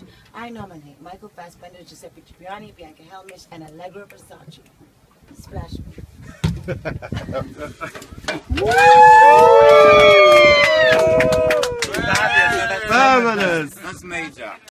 Versace. I nominate Michael Fassbender, Giuseppe Cipriani, Bianca Helmish, and Allegra Versace. Splash me. Fabulous. That's major.